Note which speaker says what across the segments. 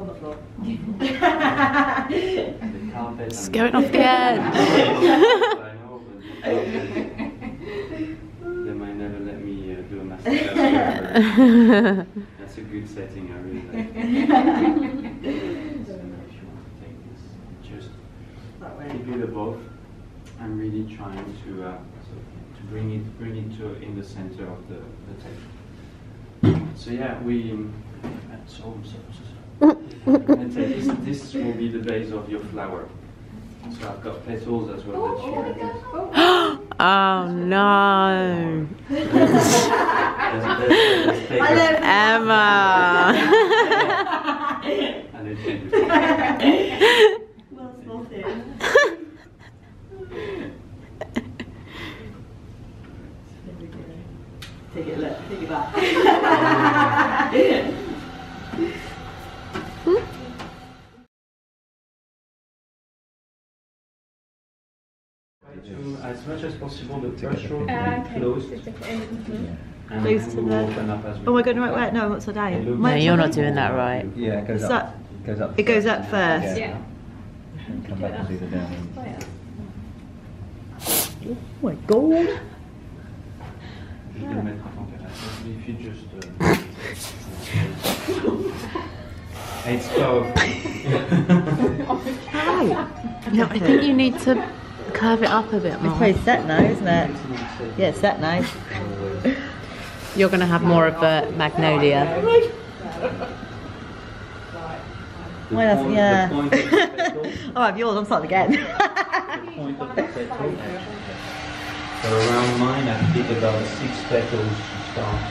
Speaker 1: On the floor.
Speaker 2: It's going off the edge.
Speaker 3: They might never let me uh, do a That's a good setting, I really like it. So if you want to take this, just keep it above. I'm really trying to uh, to bring it bring it to in the center of the, the table. So yeah, we. um, so, so, so. And so this, this will be the base of your flower. So I've got petals as well that
Speaker 2: oh, oh
Speaker 3: you oh no. Take
Speaker 1: I
Speaker 3: a-
Speaker 1: love
Speaker 2: Emma.
Speaker 3: and then change it.
Speaker 1: Well spotted. Take it, look, take it back.
Speaker 3: to, as much as possible, the brush stroke
Speaker 4: Ah, okay.
Speaker 3: closed.
Speaker 4: Just stick it in.
Speaker 3: And
Speaker 1: Close to the-
Speaker 3: open up as we
Speaker 1: Oh my
Speaker 3: go.
Speaker 1: god, no, wait, wait, no, upside down.
Speaker 3: It looks-
Speaker 2: No, you're not doing that right.
Speaker 5: Yeah, it goes
Speaker 1: Is
Speaker 5: up. Goes up.
Speaker 1: It goes up first.
Speaker 4: Yeah.
Speaker 5: And come back and do the down.
Speaker 4: Oh.
Speaker 1: Oh my god.
Speaker 3: Je vais le mettre en température. If you just. Uh, it's powerful.
Speaker 2: No, I think you need to curve it up a bit
Speaker 1: It's
Speaker 2: more.
Speaker 1: pretty set now, isn't it? Yeah, it's set now.
Speaker 2: You're going to have more of the magnolia.
Speaker 3: The
Speaker 1: Well, that's, yeah.
Speaker 3: The point of the petal,
Speaker 1: oh, I have yours, I'm starting again.
Speaker 3: the point of the petal. So around mine, I did about six petals to start.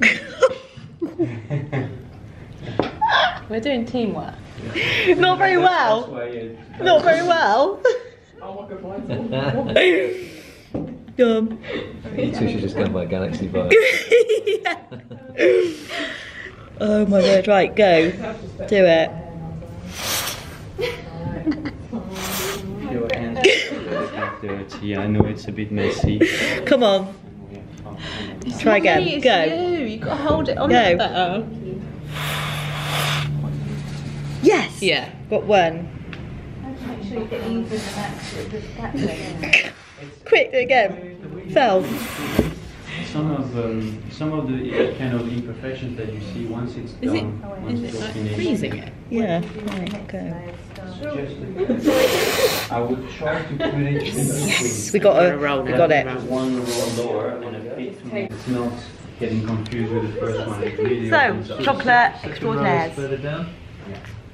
Speaker 2: We're doing teamwork.
Speaker 1: Not very
Speaker 3: That's
Speaker 1: well.
Speaker 3: why it-
Speaker 1: Not very well. Dumb.
Speaker 5: You two should just go and buy Galaxy Vibe.
Speaker 1: Oh my word, right, go. Do it.
Speaker 3: Your hands are dirty. I know it's a bit messy.
Speaker 1: Come on, try again. Go.
Speaker 2: You. you got to hold it on
Speaker 1: Go.
Speaker 2: better.
Speaker 1: Yes!
Speaker 2: Yeah.
Speaker 1: Got one.
Speaker 4: Make sure you get even and actually the back
Speaker 1: Quick, do it again. Fell.
Speaker 3: Some of um, some of the kind of imperfections that you see once it's
Speaker 2: Is it,
Speaker 3: done, once
Speaker 2: is
Speaker 3: it's
Speaker 2: it like
Speaker 3: finished.
Speaker 2: freezing it?
Speaker 1: Yeah, right, go.
Speaker 3: Just, I would try to put it in
Speaker 1: Yes, we got, a,
Speaker 2: Roll
Speaker 1: we got it.
Speaker 3: One row lower and a bit more. It's not getting confused with the first one. It really
Speaker 1: So, chocolate
Speaker 5: Second row
Speaker 1: extraordinaires.
Speaker 5: Further down.